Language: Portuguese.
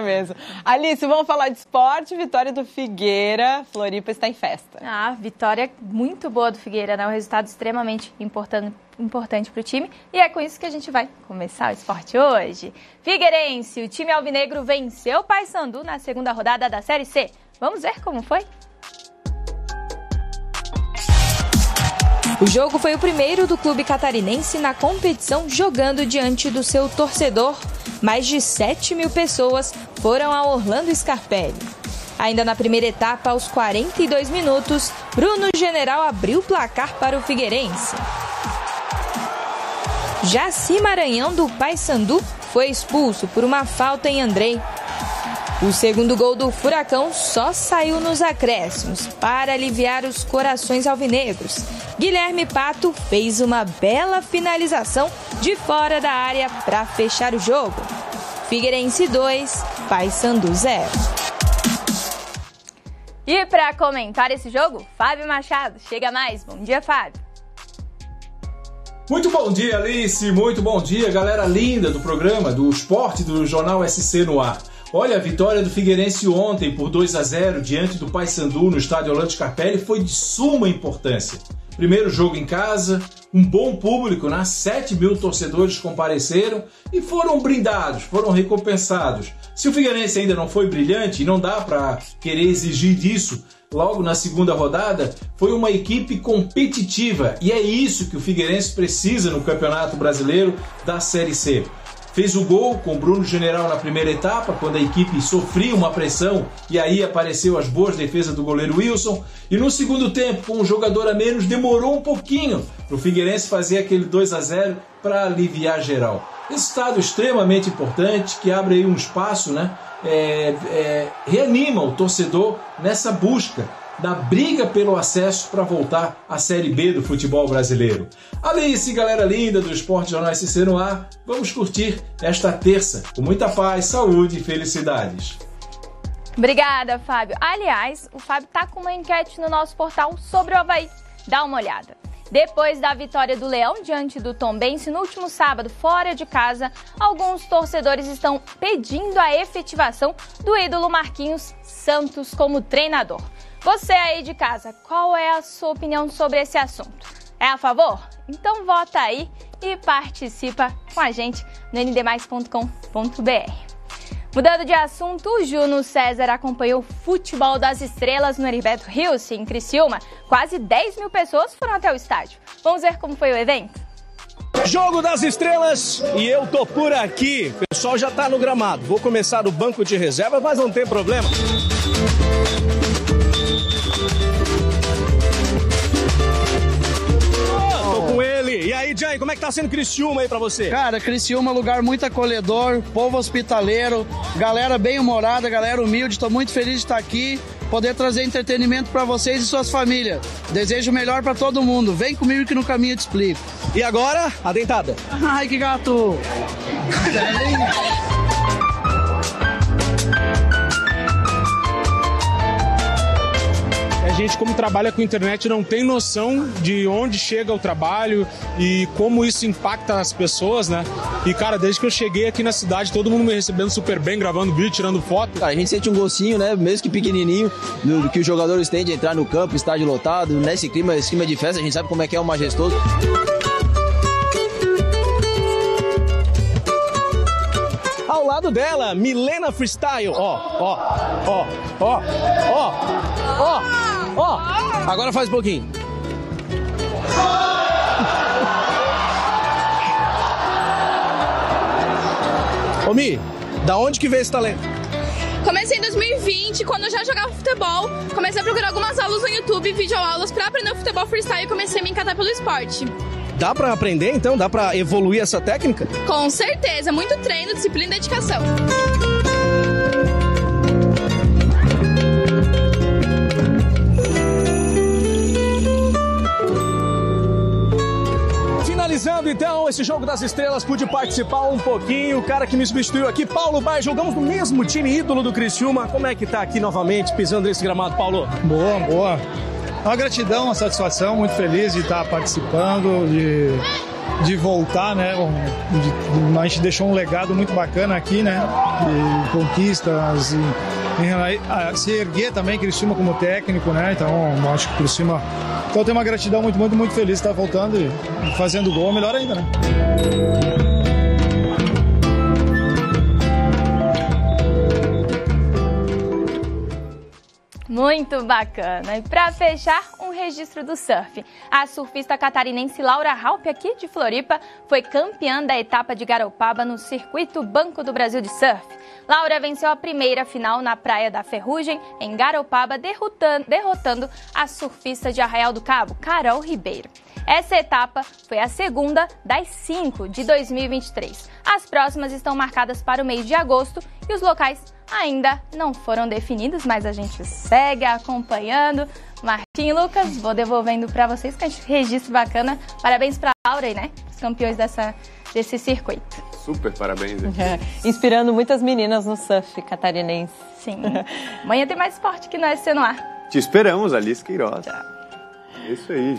mesmo. Alice, vamos falar de esporte. Vitória do Figueira. Floripa está em festa. Ah, vitória muito boa do Figueira, né? Um resultado extremamente importante, importante para o time. E é com isso que a gente vai começar o esporte hoje. Figueirense, o time alvinegro venceu o Paysandu na segunda rodada da Série C. Vamos ver como foi? O jogo foi o primeiro do clube catarinense na competição jogando diante do seu torcedor. Mais de 7 mil pessoas foram a Orlando Scarpelli. Ainda na primeira etapa, aos 42 minutos, Bruno General abriu o placar para o Figueirense. Jaci Maranhão do Paysandu foi expulso por uma falta em Andrei. O segundo gol do Furacão só saiu nos acréscimos para aliviar os corações alvinegros. Guilherme Pato fez uma bela finalização de fora da área para fechar o jogo. Figueirense 2, Paysandu 0. E para comentar esse jogo, Fábio Machado. Chega mais. Bom dia, Fábio. Muito bom dia, Alice. Muito bom dia, galera linda do programa do esporte do Jornal SC no ar. Olha, a vitória do Figueirense ontem por 2 a 0 diante do Paysandu no estádio Orlando Scarpelli foi de suma importância. Primeiro jogo em casa, um bom público, né? 7 mil torcedores compareceram e foram brindados, foram recompensados. Se o Figueirense ainda não foi brilhante, não dá para querer exigir disso logo na segunda rodada, foi uma equipe competitiva e é isso que o Figueirense precisa no Campeonato Brasileiro da Série C. Fez o gol com Bruno General na primeira etapa, quando a equipe sofria uma pressão e aí apareceu as boas defesas do goleiro Wilson. E no segundo tempo, com um jogador a menos, demorou um pouquinho para o Figueirense fazer aquele 2 a 0 para aliviar geral. Resultado extremamente importante que abre aí um espaço, né? É, é, reanima o torcedor nessa busca da briga pelo acesso para voltar à Série B do futebol brasileiro. Alice, galera linda do Esporte Jornal SC no ar, vamos curtir esta terça com muita paz, saúde e felicidades. Obrigada, Fábio. Aliás, o Fábio tá com uma enquete no nosso portal sobre o Havaí. Dá uma olhada. Depois da vitória do Leão diante do Tombense no último sábado, fora de casa, alguns torcedores estão pedindo a efetivação do ídolo Marquinhos Santos como treinador. Você aí de casa, qual é a sua opinião sobre esse assunto? É a favor? Então vota aí e participa com a gente no ndmais.com.br. Mudando de assunto, o Juno César acompanhou o futebol das estrelas no Heriberto Rios, em Criciúma. Quase 10 mil pessoas foram até o estádio. Vamos ver como foi o evento? Jogo das Estrelas e eu tô por aqui. O pessoal já tá no gramado. Vou começar do banco de reserva, mas não tem problema. Como é que tá sendo Criciúma aí pra você? Cara, Criciúma é um lugar muito acolhedor, povo hospitaleiro, galera bem humorada, galera humilde. Tô muito feliz de estar aqui, poder trazer entretenimento para vocês e suas famílias. Desejo o melhor para todo mundo. Vem comigo que no caminho eu te explico. E agora, a dentada. Ai, que gato! gente, como trabalha com internet, não tem noção de onde chega o trabalho e como isso impacta as pessoas, né? E, cara, desde que eu cheguei aqui na cidade, todo mundo me recebendo super bem, gravando vídeo, tirando foto. A gente sente um gostinho, né? Mesmo que pequenininho, do, do que os jogadores têm de entrar no campo, estádio lotado, nesse clima, esse clima de festa, a gente sabe como é que é o majestoso. Lado dela, Milena Freestyle. Ó, ó, ó, ó, ó, ó. Ó, agora faz um pouquinho. Ô Mi, da onde que veio esse talento? Comecei em 2020, quando eu já jogava futebol. Comecei a procurar algumas aulas no YouTube, videoaulas para aprender futebol freestyle e comecei a me encantar pelo esporte. Dá para aprender então? Dá para evoluir essa técnica? Com certeza, muito treino, disciplina e dedicação. Finalizando então esse jogo das estrelas, pude participar um pouquinho. O cara que me substituiu aqui, Paulo Bai, jogamos no mesmo time ídolo do Criciúma. Como é que tá aqui novamente pisando nesse gramado, Paulo? Boa, boa. Uma gratidão, uma satisfação, muito feliz de estar participando, de de voltar, né? De, a gente deixou um legado muito bacana aqui, né? De conquistas e se erguer também Criciúma como técnico, né? Então, acho que Criciúma. Então, tenho uma gratidão muito, muito, muito feliz de estar voltando e fazendo gol, melhor ainda, né? Muito bacana. E para fechar, um registro do surf. A surfista catarinense Laura Halpe, aqui de Floripa, foi campeã da etapa de Garopaba no circuito Banco do Brasil de Surf. Laura venceu a primeira final na Praia da Ferrugem, em Garopaba, derrotando, derrotando a surfista de Arraial do Cabo, Carol Ribeiro. Essa etapa foi a segunda das cinco de 2023. As próximas estão marcadas para o mês de agosto e os locais ainda não foram definidos, mas a gente segue acompanhando. Martim e Lucas, vou devolvendo para vocês que é um registro bacana. Parabéns para a Laura, né? Os campeões dessa, desse circuito. Super parabéns. É, inspirando muitas meninas no surf catarinense. Sim. Amanhã tem mais esporte que no SC no ar. Te esperamos, Alice Queiroz. Tchau. Isso aí.